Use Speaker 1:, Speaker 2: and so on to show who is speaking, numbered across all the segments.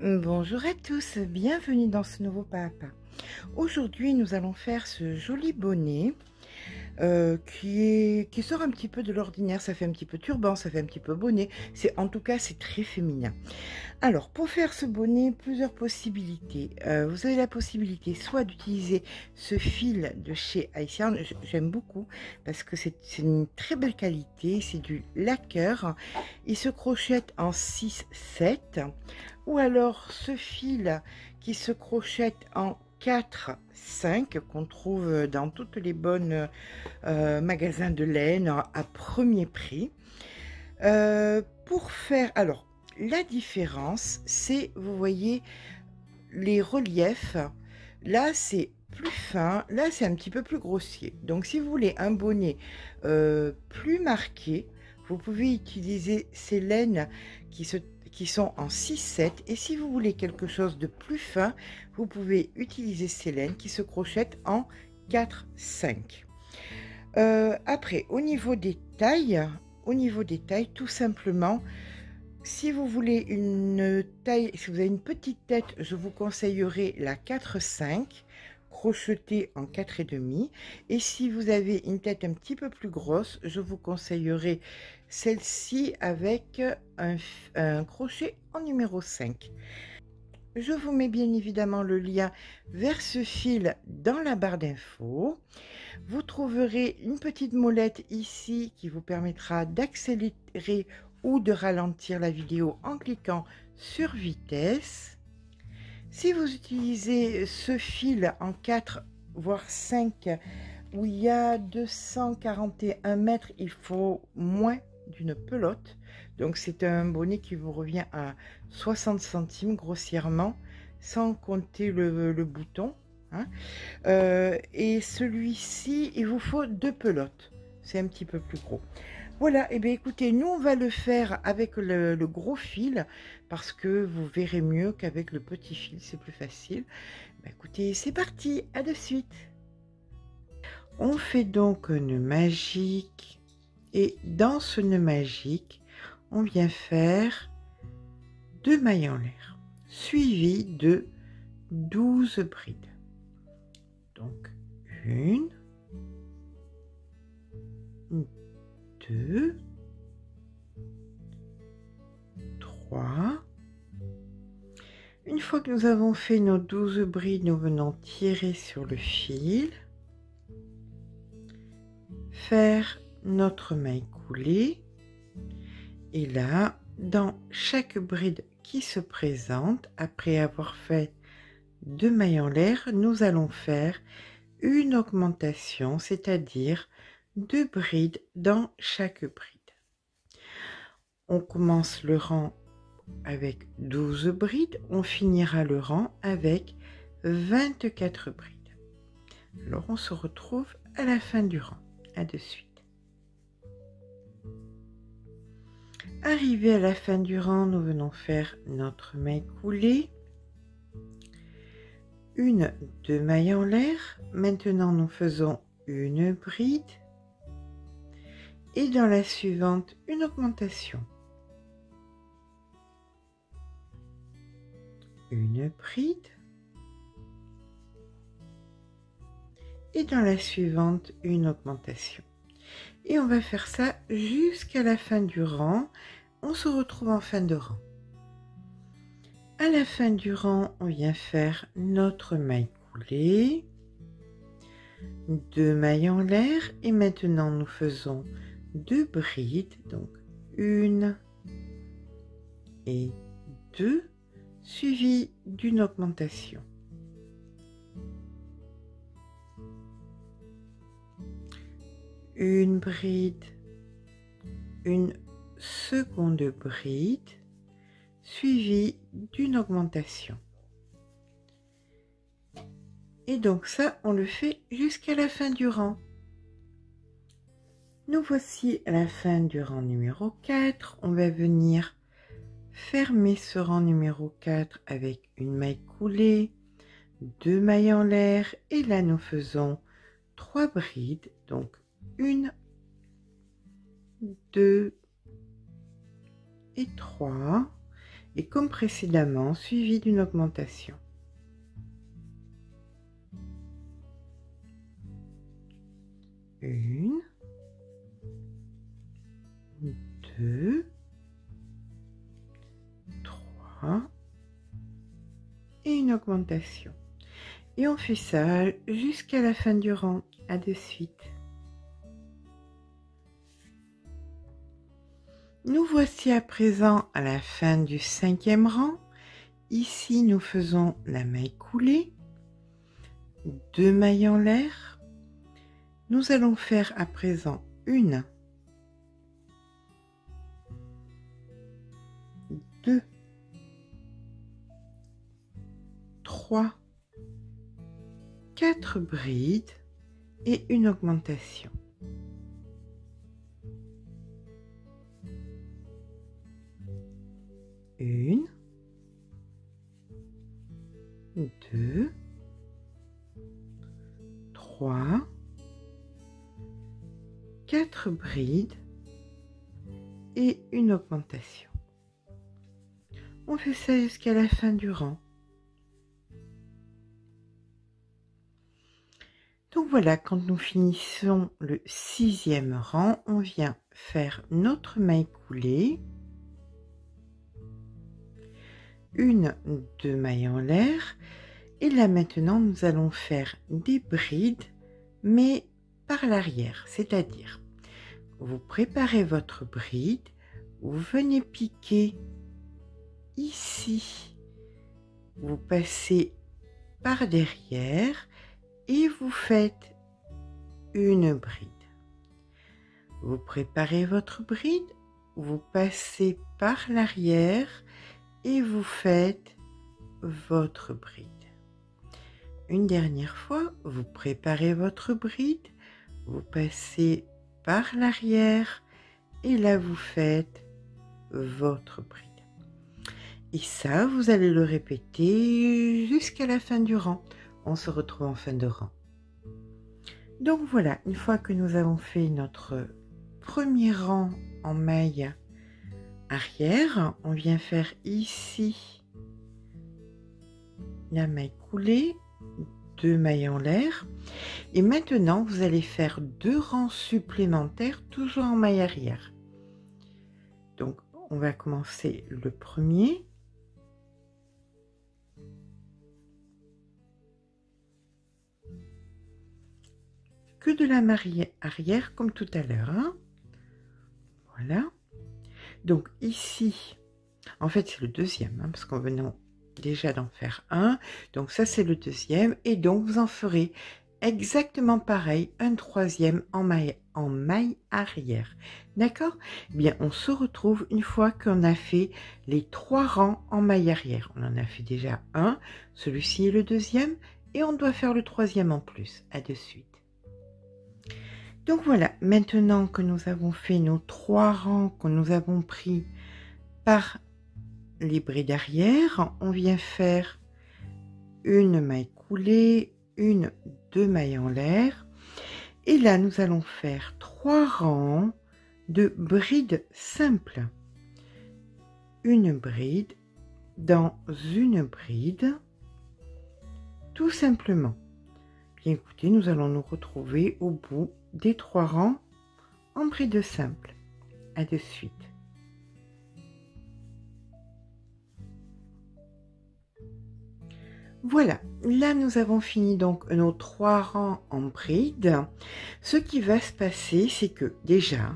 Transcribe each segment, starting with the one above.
Speaker 1: Bonjour à tous, bienvenue dans ce nouveau papa. Aujourd'hui, nous allons faire ce joli bonnet euh, qui, sort un petit peu de l'ordinaire. Ça fait un petit peu turban, ça fait un petit peu bonnet. C'est En tout cas, c'est très féminin. Alors, pour faire ce bonnet, plusieurs possibilités. Euh, vous avez la possibilité soit d'utiliser ce fil de chez Haïtien. J'aime beaucoup parce que c'est une très belle qualité. C'est du lacquer. Il se crochette en 6-7. Ou alors ce fil qui se crochette en 4, 5 qu'on trouve dans toutes les bonnes euh, magasins de laine à premier prix. Euh, pour faire, alors la différence, c'est, vous voyez, les reliefs. Là, c'est plus fin, là, c'est un petit peu plus grossier. Donc, si vous voulez un bonnet euh, plus marqué, vous pouvez utiliser ces laines qui se qui sont en 6-7 et si vous voulez quelque chose de plus fin vous pouvez utiliser ces laines qui se crochettent en 4-5 euh, après au niveau des tailles au niveau des tailles tout simplement si vous voulez une taille si vous avez une petite tête je vous conseillerais la 4-5 crocheté en 4 et demi. Et si vous avez une tête un petit peu plus grosse je vous conseillerais celle-ci avec un, crochet en numéro 5 je vous mets bien évidemment le lien vers ce fil dans la barre d'infos. Vous trouverez une petite molette ici qui vous permettra d'accélérer ou de ralentir la vidéo en cliquant sur vitesse. Si vous utilisez ce fil en 4 voire 5 où il y a 241 mètres, il faut moins d'une pelote. Donc c'est un bonnet qui vous revient à 60 centimes grossièrement, sans compter le, bouton. Hein. Euh, et celui-ci, il vous faut deux pelotes. C'est un petit peu plus gros. Voilà, et eh bien écoutez, nous on va le faire avec le, gros fil parce que vous verrez mieux qu'avec le petit fil, c'est plus facile. Ben, écoutez, c'est parti, à de suite. On fait donc un nœud magique et dans ce nœud magique, on vient faire deux mailles en l'air suivi de 12 brides. Donc une, 2, 3. Une fois que nous avons fait nos 12 brides, nous venons tirer sur le fil, faire notre maille coulée et là, dans chaque bride qui se présente, après avoir fait deux mailles en l'air, nous allons faire une augmentation, c'est-à-dire deux brides dans chaque bride. On commence le rang avec 12 brides, on finira le rang avec 24 brides. Alors on se retrouve à la fin du rang. À de suite. Arrivé à la fin du rang, nous venons faire notre maille coulée. Une, deux mailles en l'air. Maintenant, nous faisons une bride et dans la suivante une augmentation. Une bride et dans la suivante une augmentation. Et on va faire ça jusqu'à la fin du rang. On se retrouve en fin de rang. À la fin du rang, on vient faire notre maille coulée, deux mailles en l'air et maintenant nous faisons deux brides, donc une et deux, suivies d'une augmentation. Une bride, une seconde bride, suivie d'une augmentation. Et donc ça, on le fait jusqu'à la fin du rang. Nous voici à la fin du rang numéro 4. On va venir fermer ce rang numéro 4 avec une maille coulée, deux mailles en l'air et là nous faisons trois brides, donc une, deux et trois. et comme précédemment, suivi d'une augmentation. Une, deux, trois et une augmentation. Et on fait ça jusqu'à la fin du rang. À de suite. Nous voici à présent à la fin du cinquième rang. Ici, nous faisons la maille coulée, deux mailles en l'air. Nous allons faire à présent une, deux, trois, quatre brides et une augmentation. Une, deux, trois, quatre brides. Et une augmentation. On fait ça jusqu'à la fin du rang. Donc voilà, quand nous finissons le sixième rang, on vient faire notre maille coulée une, deux mailles en l'air. Et là maintenant, nous allons faire des brides, mais par l'arrière, c'est-à-dire, vous préparez votre bride, vous venez piquer ici, vous passez par derrière et vous faites une bride. Vous préparez votre bride, vous passez par l'arrière vous faites votre bride. Une dernière fois, vous préparez votre bride, vous passez par l'arrière et là vous faites votre bride. Et ça, vous allez le répéter jusqu'à la fin du rang. On se retrouve en fin de rang. Donc voilà, une fois que nous avons fait notre premier rang en maille arrière, on vient faire ici la maille coulée, deux mailles en l'air. Et maintenant, vous allez faire deux rangs supplémentaires, toujours en maille arrière. Donc, on va commencer le premier. Que de la maille arrière comme tout à l'heure. Hein. voilà. Donc ici, en fait c'est le deuxième, hein, parce qu'on venait déjà d'en faire un. Donc ça c'est le deuxième. Et donc vous en ferez exactement pareil, un troisième en maille, en maille arrière. D'accord? Eh Bien, on se retrouve une fois qu'on a fait les trois rangs en maille arrière. On en a fait déjà un, celui-ci est le deuxième, et on doit faire le troisième en plus. À de suite. Donc voilà, maintenant que nous avons fait nos trois rangs que nous avons pris par les brides arrière, on vient faire une maille coulée, une, deux mailles en l'air. Et là, nous allons faire trois rangs de brides simples. Une bride dans une bride, tout simplement. Bien écoutez, nous allons nous retrouver au bout des trois rangs en bride simple. À de suite. Voilà, là nous avons fini donc nos trois rangs en bride. Ce qui va se passer, c'est que déjà,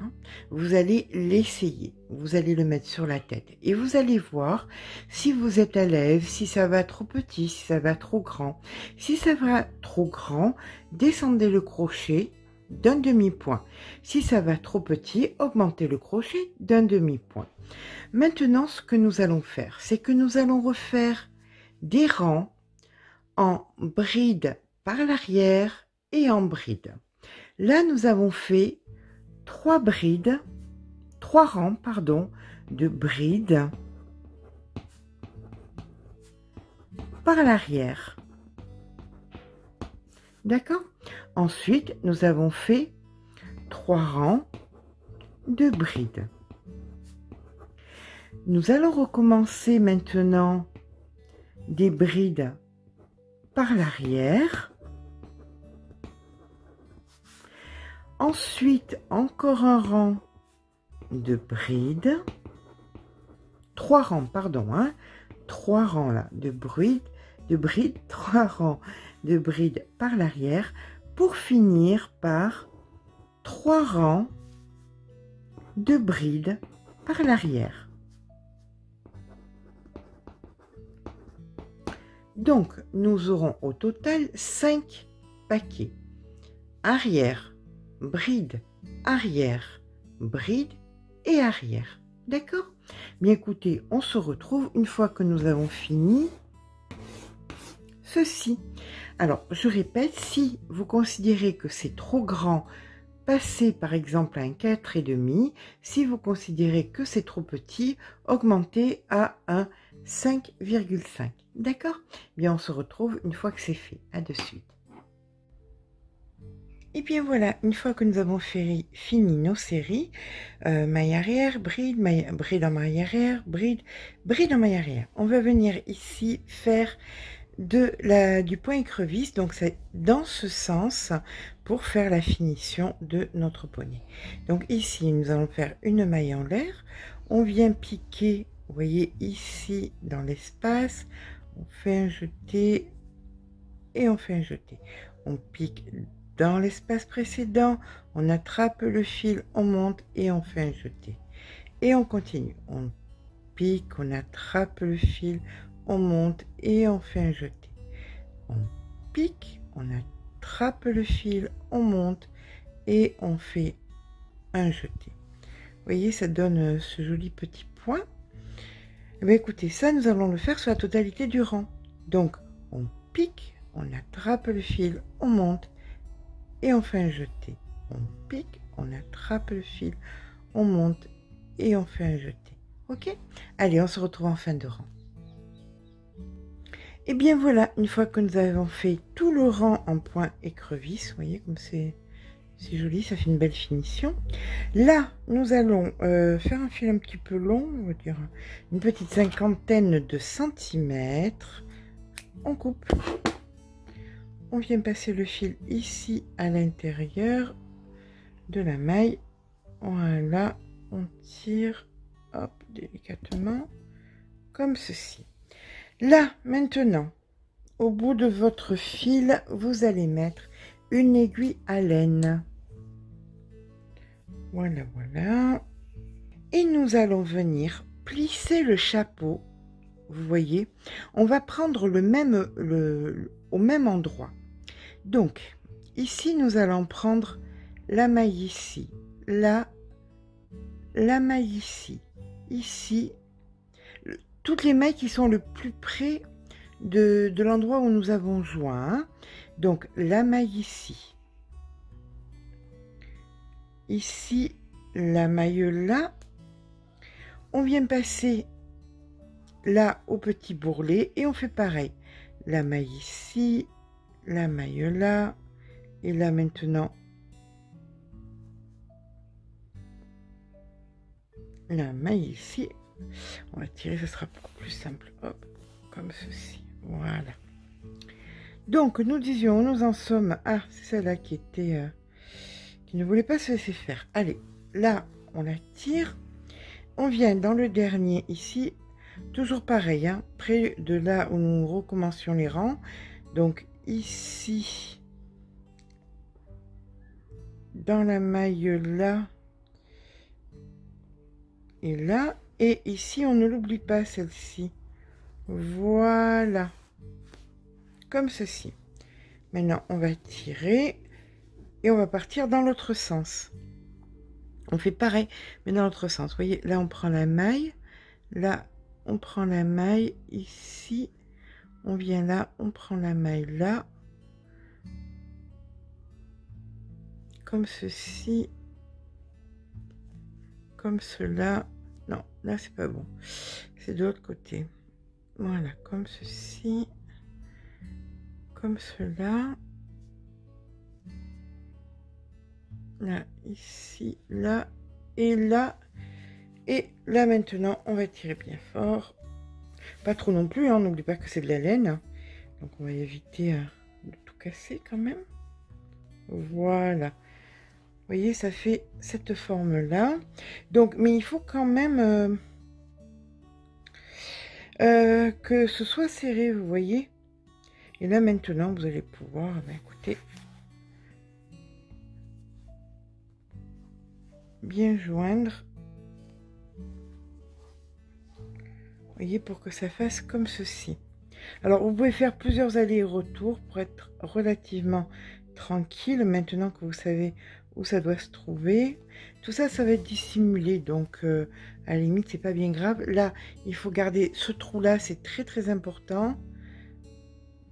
Speaker 1: vous allez l'essayer. Vous allez le mettre sur la tête et vous allez voir si vous êtes à l'aise, si ça va trop petit, si ça va trop grand. Si ça va trop grand, descendez le crochet d'un demi-point. Si ça va trop petit, augmentez le crochet d'un demi-point. Maintenant, ce que nous allons faire, c'est que nous allons refaire des rangs en bride par l'arrière et en bride. Là, nous avons fait trois brides, trois rangs, pardon, de brides par l'arrière. D'accord Ensuite, nous avons fait trois rangs de brides. Nous allons recommencer maintenant des brides par l'arrière. Ensuite, encore un rang de brides. Trois rangs, pardon, hein. Trois rangs là, de brides, de brides, trois rangs de brides par l'arrière pour finir par trois rangs de brides par l'arrière. Donc, nous aurons au total 5 paquets. Arrière, bride, arrière, bride et arrière. D'accord? Bien écoutez, on se retrouve une fois que nous avons fini ceci. Alors, je répète, si vous considérez que c'est trop grand, passez par exemple à un 4,5. Si vous considérez que c'est trop petit, augmentez à un 5,5. D'accord? Bien, on se retrouve une fois que c'est fait. À de suite. Et bien voilà, une fois que nous avons fini nos séries, euh, maille arrière, bride, maille, bride en maille arrière, bride, bride en maille arrière. On va venir ici faire du point écrevisse, donc c'est dans ce sens pour faire la finition de notre poney. Donc ici, nous allons faire une maille en l'air. On vient piquer, vous voyez ici dans l'espace, on fait un jeté et on fait un jeté. On pique dans l'espace précédent, on attrape le fil, on monte et on fait un jeté. Et on continue. On pique, on attrape le fil, on monte et on fait un jeté. On pique, on attrape le fil, on monte et on fait un jeté. Vous voyez, ça donne euh, ce joli petit point. Eh écoutez, ça, nous allons le faire sur la totalité du rang. Donc, on pique, on attrape le fil, on monte et on fait un jeté. On pique, on attrape le fil, on monte et on fait un jeté. Ok? Allez, on se retrouve en fin de rang. Et bien voilà, une fois que nous avons fait tout le rang en point écrevisse, vous voyez comme c'est c'est joli, ça fait une belle finition. Là, nous allons euh, faire un fil un petit peu long, on va dire une petite cinquantaine de centimètres. On coupe. On vient passer le fil ici à l'intérieur de la maille. Voilà, on tire, hop, délicatement, comme ceci. Là, maintenant, au bout de votre fil, vous allez mettre une aiguille à laine. Voilà, voilà. Et nous allons venir plisser le chapeau. Vous voyez, on va prendre le même, au même endroit. Donc, ici, nous allons prendre la maille ici, là, la maille ici, ici, toutes les mailles qui sont le plus près de, l'endroit où nous avons joint. Donc, la maille ici, ici la maille là. On vient passer là au petit bourrelet et on fait pareil. La maille ici, la maille là et là maintenant la maille ici. On va tirer, ce sera beaucoup plus simple. Hop, comme ceci. Voilà. Donc, nous disions, nous en sommes... Ah, c'est celle-là qui était... Euh, ne voulait pas se laisser faire. Allez, là, on la tire. On vient dans le dernier ici, toujours pareil, hein, près de là où nous recommencions les rangs. Donc ici, dans la maille là, et là, et ici, on ne l'oublie pas celle-ci. Voilà. Comme ceci. Maintenant, on va tirer et on va partir dans l'autre sens. On fait pareil, mais dans l'autre sens. Vous voyez, là, on prend la maille. Là, on prend la maille. Ici, on vient là, on prend la maille là. Comme ceci. Comme cela. Non, là, c'est pas bon. C'est de l'autre côté. Voilà, comme ceci. Comme cela. là, ici, là et là. Et là maintenant, on va tirer bien fort. Pas trop non plus, hein, n'oublie pas que c'est de la laine. Donc on va éviter euh, de tout casser quand même. Voilà. Vous voyez, ça fait cette forme-là. Donc, mais il faut quand même euh, euh, que ce soit serré, vous voyez. Et là maintenant, vous allez pouvoir, ben, écoutez, bien joindre voyez, pour que ça fasse comme ceci. Alors, vous pouvez faire plusieurs allers-retours pour être relativement tranquille maintenant que vous savez où ça doit se trouver. Tout ça, ça va être dissimulé, donc euh, à la limite, c'est pas bien grave. Là, il faut garder ce trou-là, c'est très très important.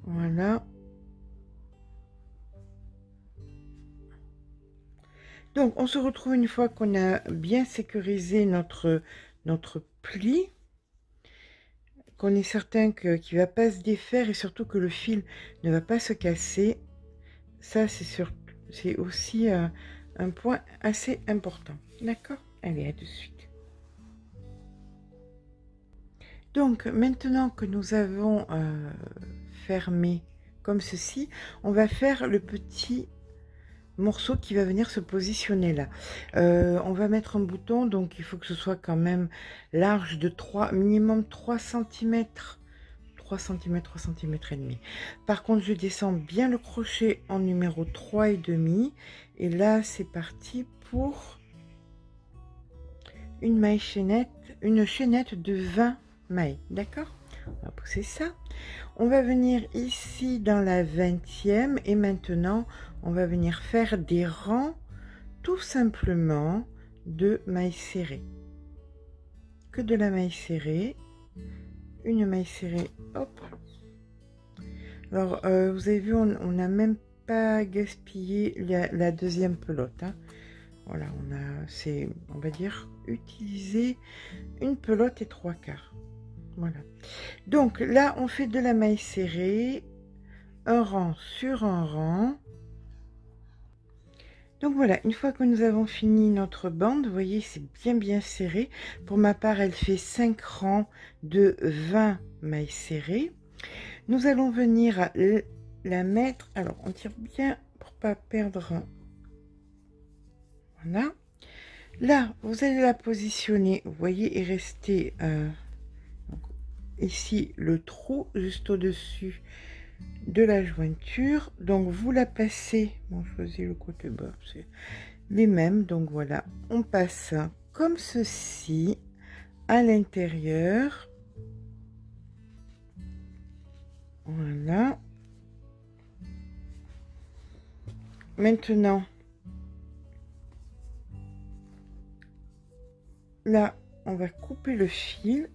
Speaker 1: Voilà. Donc, on se retrouve une fois qu'on a bien sécurisé notre, notre pli qu'on est certain qu'il ne va pas se défaire et surtout que le fil ne va pas se casser. Ça, c'est aussi euh, un point assez important. D'accord? Allez, à de suite. Donc, maintenant que nous avons euh, fermé comme ceci, on va faire le petit morceau qui va venir se positionner là. Euh, on va mettre un bouton, donc il faut que ce soit quand même large de 3, minimum 3 cm. 3 cm, 3 cm et demi. Par contre, je descends bien le crochet en numéro 3 et demi. Et là, c'est parti pour une maille chaînette, une chaînette de 20 mailles. D'accord? On va pousser ça. On va venir ici dans la 20e et maintenant on va venir faire des rangs tout simplement de mailles serrées. Que de la maille serrée, une maille serrée, hop. Alors euh, vous avez vu, on n'a même pas gaspillé la, deuxième pelote. Hein. Voilà, on a, c'est, on va dire, utiliser une pelote et trois quarts. Voilà. Donc là, on fait de la maille serrée, un rang sur un rang. Donc voilà, une fois que nous avons fini notre bande, voyez, c'est bien bien serré. Pour ma part, elle fait 5 rangs de 20 mailles serrées. Nous allons venir la mettre, alors on tire bien pour pas perdre. Voilà. Là, vous allez la positionner, vous voyez, et rester euh, ici le trou juste au-dessus de la jointure. Donc vous la passez, bon choisis le côté bas, c'est les mêmes. Donc voilà, on passe comme ceci à l'intérieur. Voilà. Maintenant, là, on va couper le fil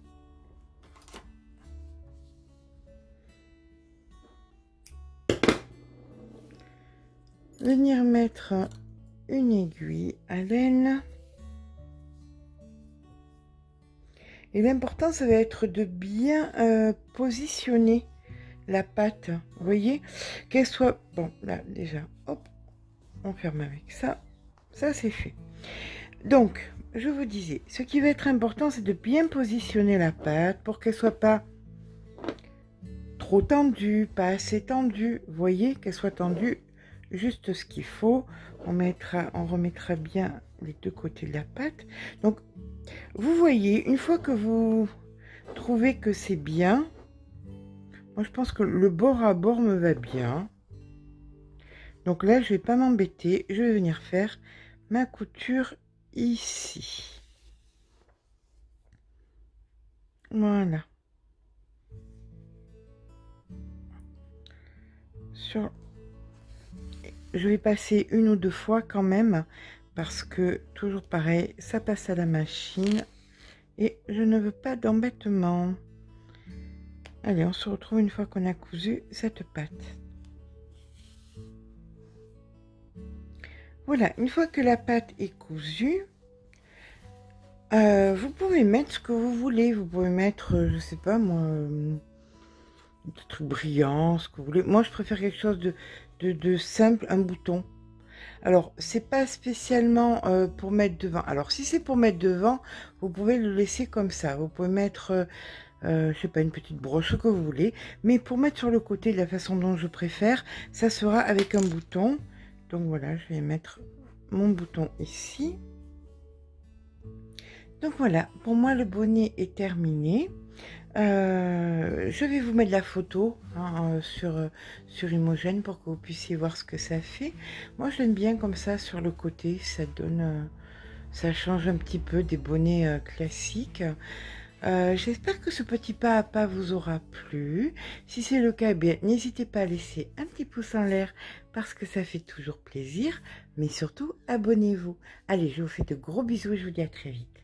Speaker 1: venir mettre une aiguille à laine. Et l'important, ça va être de bien euh, positionner la pâte. Vous voyez Qu'elle soit... Bon, là, déjà, hop, on ferme avec ça. Ça, c'est fait. Donc, je vous disais, ce qui va être important, c'est de bien positionner la pâte pour qu'elle soit pas trop tendue, pas assez tendue. Vous voyez qu'elle soit tendue juste ce qu'il faut. On, mettra, on remettra bien les deux côtés de la pâte. Donc, vous voyez, une fois que vous trouvez que c'est bien, moi je pense que le bord à bord me va bien. Donc là, je vais pas m'embêter. Je vais venir faire ma couture ici. Voilà. Sur je vais passer une ou deux fois quand même parce que toujours pareil, ça passe à la machine et je ne veux pas d'embêtement. Allez, on se retrouve une fois qu'on a cousu cette pâte. Voilà, une fois que la pâte est cousue, euh, vous pouvez mettre ce que vous voulez. Vous pouvez mettre, je sais pas moi, euh, des trucs brillants, ce que vous voulez. Moi, je préfère quelque chose de, de, simple, un bouton. Alors, c'est pas spécialement euh, pour mettre devant. Alors, si c'est pour mettre devant, vous pouvez le laisser comme ça. Vous pouvez mettre, euh, euh, je sais pas, une petite broche, que vous voulez. Mais pour mettre sur le côté de la façon dont je préfère, ça sera avec un bouton. Donc voilà, je vais mettre mon bouton ici. Donc voilà, pour moi le bonnet est terminé. Euh, je vais vous mettre la photo hein, euh, sur, euh, sur Imogène pour que vous puissiez voir ce que ça fait. Moi, je l'aime bien comme ça sur le côté. Ça donne, ça change un petit peu des bonnets classiques. J'espère que ce petit pas à pas vous aura plu. Si c'est le cas, eh n'hésitez pas à laisser un petit pouce en l'air parce que ça fait toujours plaisir. Mais surtout, abonnez-vous. Allez, je vous fais de gros bisous et je vous dis à très vite.